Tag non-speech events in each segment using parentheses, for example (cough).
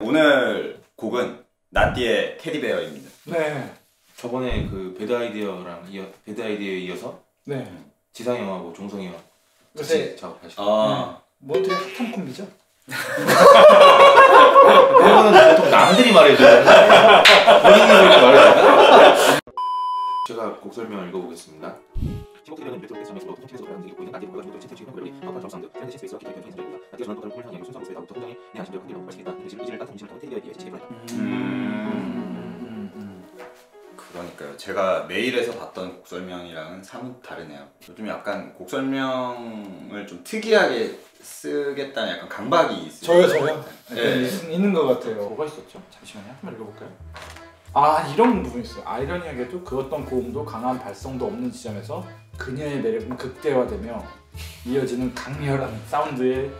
오늘 곡은 나띠의 테디베어입니다. 네. 저번에 그 배드 아이디어랑 이어, 배드 아이디어에 이어서 네. 지상이 형하고 종성이 형 요새 같이 작업하시고 아, 뭐 되게 핫한 콤비죠? 그거는 보통 남들이 말해줘요 본인이 그렇게 말해줘요 제가 곡 설명을 읽어보겠습니다 팀워크라는 메트로 장면으로 팀에서 가장 느끼고 있는 나띠의 뭔가 정도 진짜 지금 관련이 파워한 사운드 트렌드 시스템에서 기존의 현상입니다 나띠가 전환 것을 향해 순수한 모습에 나부터 굉장히 내 안심을 관계로 할수 있다 이질을 따뜻한 통해 테디어에 의해 지혜를 음, 그러니까요. 제가 메일에서 봤던 곡 설명이랑은 사뭇 다르네요. 요즘 약간 곡 설명을 좀 특이하게 쓰겠다는 약간 강박이 있어요. 저요 저요? 네. 네. 있, 있는 것 같아요. 뭐가 있었죠? 잠시만요. 한번 읽어볼까요? 아 이런 부분이 있어요. 아이러니하게도 그 어떤 고음도 강한 발성도 없는 지점에서 그녀의 매력은 극대화되며 이어지는 강렬한 사운드의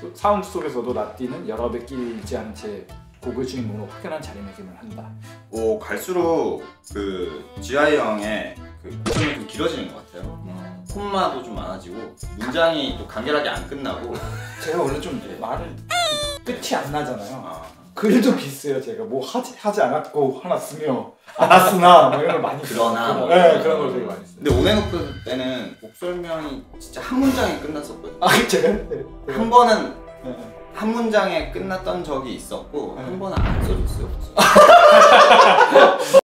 소- 사운드 속에서도 라띠는 여러 배 끼지 않은 채 곡의 주인공으로 확연한 자리매김을 한다. 오 갈수록 그 지아이 형의 그 곡선이 좀 길어지는 것 같아요. 음. 콤마도 좀 많아지고 문장이 또 간결하게 안 끝나고. 제가 원래 좀 말을 끝이 안 나잖아요. 아, 글도 비슷해요. 제가 뭐 하지 하지 않았고 하나 쓰며 안 쓰나 뭐 이런 걸 많이 그러나. 뭐. 네 그런 걸 되게 많이 써요. 근데 오네노크 때는 곡 설명이 진짜 한 문장에 끝났었거든요. 아 제가 네. 한 번은 네, 네. 한 문장에 끝났던 적이 있었고 네. 한 번은 안 써줬어요. (laughs)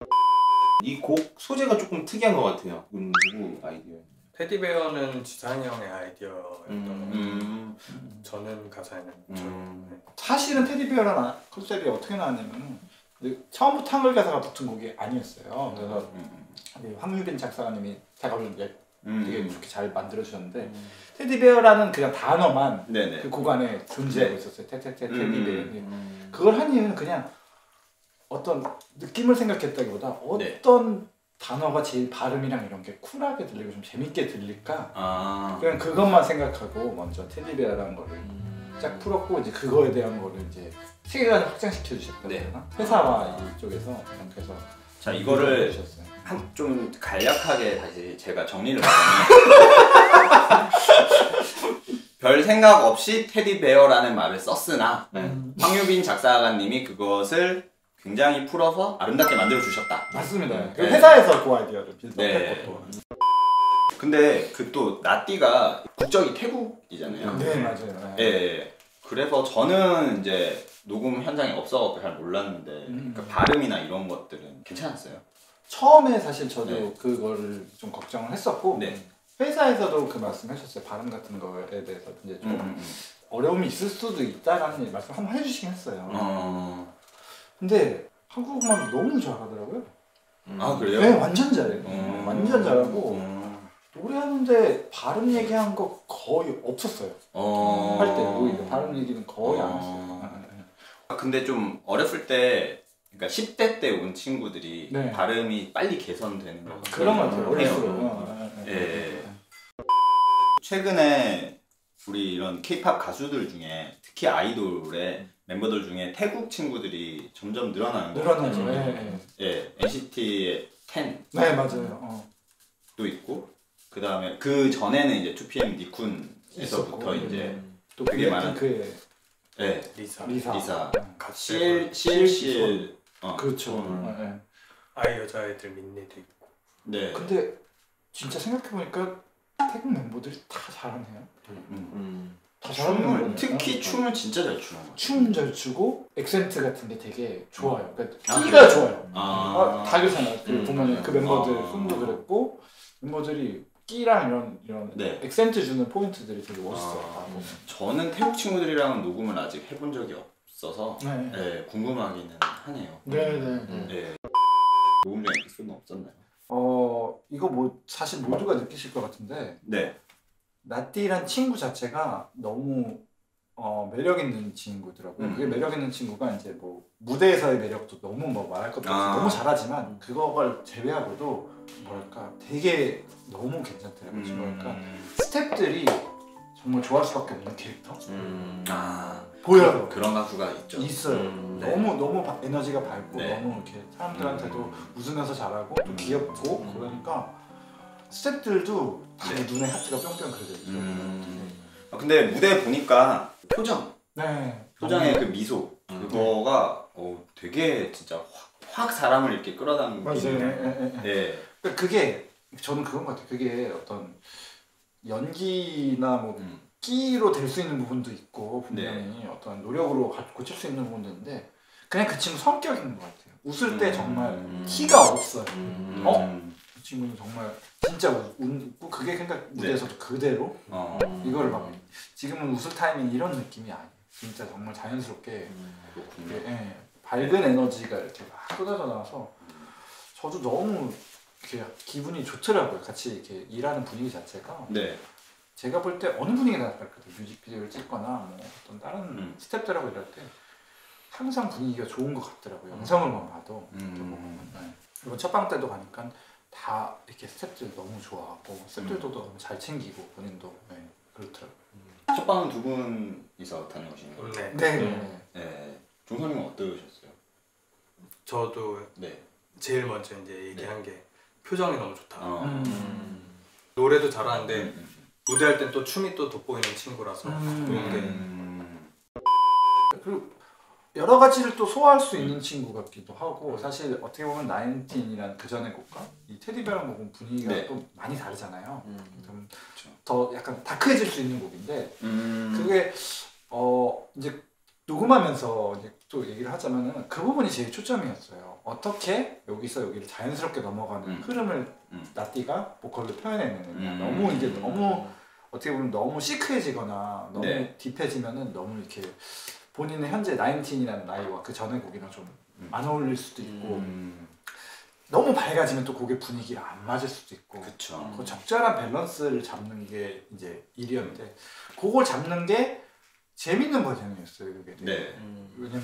이 곡 소재가 조금 특이한 것 같아요 음, 누구 아이디어 테디베어는 지상이 형의 아이디어였던 음. 거 저는 가사에는 음. 저- 네. 사실은 테디베어라는 컨셉이 어떻게 나왔냐면 처음부터 한글 가사가 붙은 곡이 아니었어요. 그래서 음, 우리 황유빈 작사가님이 작업을 음. 되게 좋게 잘 만들어 주셨는데 테디베어라는 그냥 단어만 네네. 그곡 안에 존재하고 네. 있었어요. 테테테 음. 테디베어. 음. 그걸 한 이유는 그냥 어떤 느낌을 생각했다기보다 네. 어떤 단어가 제일 발음이랑 이런 게 쿨하게 들리고 좀 재밌게 들릴까 아. 그냥 그것만 생각하고 먼저 테디베어라는 거를 쫙 풀었고 이제 그거에 대한 거를 이제 세계관을 확장시켜 주셨다 네. 회사와 이쪽에서 그래서 자 이거를 주셨어요. 한, 좀 간략하게 다시 제가 정리를 (laughs) (laughs) 별 생각 없이 테디베어라는 말을 썼으나 네. 황유빈 작사가님이 그것을 굉장히 풀어서 아름답게 만들어 주셨다. 맞습니다. 그 네. 회사에서 그 아이디어를 네. 빌드업했고 근데 그 또 나띠가 국적이 태국이잖아요. 네 맞아요. 예, 예. 그래서 저는 이제 녹음 현장에 없어갖고 잘 몰랐는데 음. 그 발음이나 이런 것들은 괜찮았어요. 처음에 사실 저도 네. 그거를 좀 걱정을 했었고 네. 회사에서도 그 말씀하셨어요. 발음 같은 거에 대해서 이제 좀 음, 음, 음. 어려움이 있을 수도 있다라는 말씀 한번 해주시긴 했어요. 어... 근데 한국말 너무 잘하더라고요. 아 그래요? 네, 완전 잘해요. 음. 완전 잘하고 음. 노래하는데 발음 얘기한 거 거의 없었어요. 어... 할때 오히려 발음 얘기는 거의 안 어. 했어요. 아, 네. 아, 근데 좀 어렸을 때 그러니까 10대 때 온 친구들이 네. 발음이 빨리 개선되는 거 그런 것 같아요. 어릴수록. 해요. 어, 네, 네, 예. 네. 최근에 우리 이런 케이팝 가수들 중에 특히 아이돌의 멤버들 중에 태국 친구들이 점점 늘어나는 것 늘어나죠. 네, 네. 예, NCT의 10도 네 맞아요. 어. 있고 그 다음에 그 전에는 이제 2PM 니쿤에서부터 있었고, 이제 네. 또 되게 많은- 블랙핑크의 예, 리사 리사. 리사, 같이 CL, CLCL 어, 그렇죠. 음. 네, 네. 아이 여자애들 민니도 있고 네. 근데 진짜 생각해보니까 태국 멤버들이 다 잘하네요. 음. 음. 춤을. 특히 춤을 진짜 잘 추는 것 같아요. 춤잘 추고 액센트 같은 게 되게 좋아요. 그러니까 아, 끼가 좋아요. 아, 아, 다 그렇잖아요. 그 음, 보면 그 멤버들 아. 손도 그랬고 멤버들이 끼랑 이런 이런 네. 액센트 주는 포인트들이 되게 멋있어요. 아. 저는 태국 친구들이랑 녹음을 아직 해본 적이 없어서 네. 네, 궁금하기는 하네요. 네네. 음. 네. 녹음 중에 에피소드는 없었나요? 어 이거 뭐 사실 모두가 느끼실 것 같은데 네. 나띠란 친구 자체가 너무 어, 매력 있는 친구더라고요. 음. 그게 매력 있는 친구가 이제 뭐 무대에서의 매력도 너무 뭐 말할 것도 없이 아. 너무 잘하지만 그걸 제외하고도 뭐랄까 되게 너무 괜찮더라고요. 뭐랄까 음. 스텝들이 정말 좋아할 수밖에 없는 캐릭터 음. 아 보여요. 그 런 가수가 있죠. 있어요. 음, 네. 너무 너무 바- 에너지가 밝고 네. 너무 이렇게 사람들한테도 음. 웃으면서 잘하고 또 음. 귀엽고 음. 그러니까 스텝들도 다 네. 눈에 하트가 뿅뿅 그려져 있어요. 음. 아, 근데 무대 보니까 표정, 네. 표정의 그 미소 음. 그거가 어, 되게 진짜 확, 확 사람을 이렇게 끌어당기는. 예, 예, 예. 네. 그러니까 그게 저는 그런 것 같아요. 그게 어떤 연기나 뭐 음. 끼로 될 수 있는 부분도 있고 분명히 어떤 노력으로 가- 고칠 수 있는 부분도 있는데 그냥 그 친구 성격인 것 같아요. 웃을 때 음. 정말 음. 티가 없어요. 음. 어? 음. 그 친구는 정말 진짜 웃- 웃고 그게 그러니까 무대에서도 그대로 어. 이거를 막 지금은 웃을 타이밍 이런 느낌이 아니에요. 진짜 정말 자연스럽게. 이게, 예, 밝은 에너지가 이렇게 막 쏟아져 나와서 저도 너무 이렇게 기분이 좋더라고요. 같이 이렇게 일하는 분위기 자체가 네. 제가 볼 때 어느 분위기나 다르거든요. 뮤직비디오를 찍거나 뭐 어떤 다른 음. 스탭들하고 일할 때 항상 분위기가 좋은 것 같더라고요. 영상을만 봐도 음. 네. 그리고 첫방 때도 가니까 다 이렇게 스탭들 너무 좋아하고 스탭들도 너무 잘 챙기고 본인도 네, 그렇더라고요. 첫 방은 두 분이서 다녀오신 거예요? 네. 네, 네. 네. 네. 종선님은 어떠셨어요? 저도 네. 제일 먼저 이제 얘기한 게 표정이 너무 좋다. 어. 음. 노래도 잘하는데 음. 무대할 땐 또 춤이 또 돋보이는 친구라서 음. 그런 게 음. 그리고 여러 가지를 또 소화할 수 있는 친구 같기도 하고 사실 어떻게 보면 나인틴이란 그 전의 곡과 이 테디베어랑 곡은 분위기가 네. 또 많이 다르잖아요. 좀 그쵸. 더 약간 다크해질 수 있는 곡인데 음. 그게 어 이제 녹음하면서 이제 또 얘기를 하자면은 그 부분이 제일 초점이었어요. 어떻게 여기서 여기를 자연스럽게 넘어가는 음. 흐름을 음. 나띠가 보컬로 표현해내느냐. 음. 너무 이제 너무 어떻게 보면 너무 시크해지거나 너무 네. 딥해지면은 너무 이렇게 본인의 현재 나인틴이라는 나이와 그 전의 곡이랑 좀안 음. 어울릴 수도 있고 음. 너무 밝아지면 또 곡의 분위기랑 안 맞을 수도 있고 그쵸. 그 적절한 밸런스를 잡는 게 이제 일이었는데 그걸 잡는 게 재밌는 버전이었어요 그게. 네. 왜냐면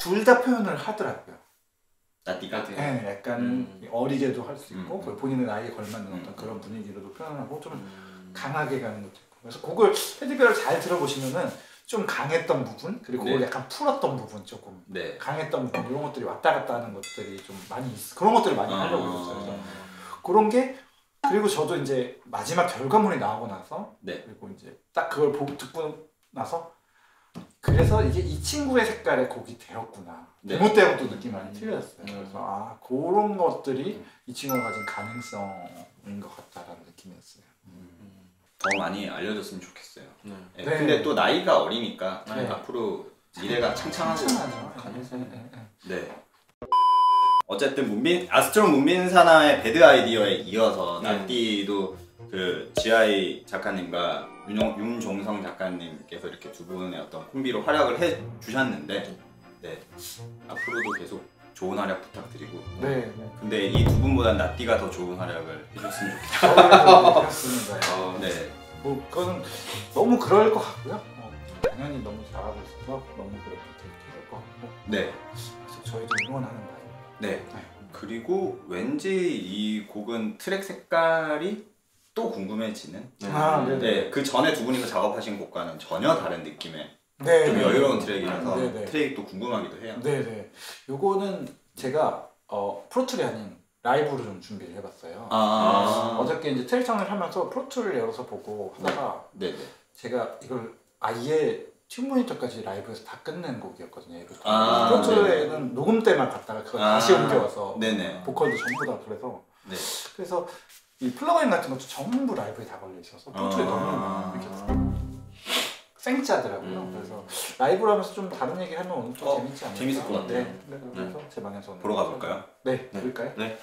둘다 표현을 하더라고요 나띠가 네, 약간 음. 어리게도 할 수 있고 음. 본인의 나이에 걸맞는 음. 어떤 그런 분위기로도 표현하고 좀 음. 강하게 가는 것도 있고 그래서 곡을 테디베어를 잘 들어보시면은 좀 강했던 부분 그리고 그걸 네. 약간 풀었던 부분 조금 네. 강했던 부분 이런 것들이 왔다 갔다 하는 것들이 좀 많이 있어 그런 것들을 많이 하려고 아. 했어요 그래서 그런 게 그리고 저도 이제 마지막 결과물이 나오고 나서 네. 그리고 이제 딱 그걸 보고 듣고 나서 그래서 이게 이 친구의 색깔의 곡이 되었구나 네. 데모 때하고 또 느낌이 많이 틀렸어요 음. 그래서 아 그런 것들이 이 친구가 가진 가능성인 것 같다라는 느낌이었어요 더 많이 알려줬으면 좋겠어요. 네. 네. 네. 근데 또 나이가 어리니까 네. 앞으로 미래가 창창하죠. 창창하죠 가능성이 네, 네, 네. 네. 어쨌든 문빈 아스트로 문빈 사나의 배드 아이디어에 이어서 네. 나띠도 그 지아이 작가님과 윤용, 윤종성 작가님께서 이렇게 두 분의 어떤 콤비로 활약을 해 주셨는데 네 앞으로도 계속 좋은 활약 부탁드리고 네, 네. 근데 이 두 분보단 나띠가 더 좋은 활약을 해줬으면 좋겠어요. 그렇습니다. 어, 네. 뭐 그거는 너무 그럴 것 같고요. 어, 당연히 너무 잘하고 있어서 너무 그렇게 될것 같고 네. 저희도 응원하는 바예요. 네. 네. 그리고 왠지 이 곡은 트랙 색깔이 또 궁금해지는 네. 아, 네. 네, 그 전에 두 분이서 작업하신 곡과는 전혀 다른 느낌의 네, 좀 네. 여유로운 트랙이라서 네, 네. 트랙이 또 궁금하기도 해요. 네, 네. 요거는 제가 어, Pro Tool이 아닌 Live로 좀 준비를 해봤어요. 아, 어저께 이제 트랙션을 하면서 Pro Tool을 열어서 보고 하다가 네, 네. 제가 이걸 아예 튜브 모니터까지 Live에서 다 끝낸 곡이었거든요. 아, Pro Tool에는 녹음 때만 갔다가 그걸 아, 다시 옮겨와서 네네. 보컬도 전부 다 그래서 네. 그래서 이 플러그인 같은 것도 전부 Live에 다 걸려 있어서 Pro Tool이 아. 너무 이렇게 생짜더라고요. 음. 그래서 Live로 하면서 좀 다른 얘기 하면 오늘 좀 어, 재밌지 않나요? 재밌을 것 같아요. 네. 그래서 네. 제 방에서 보러 가볼까요? 네, 네. 그럴까요? 네.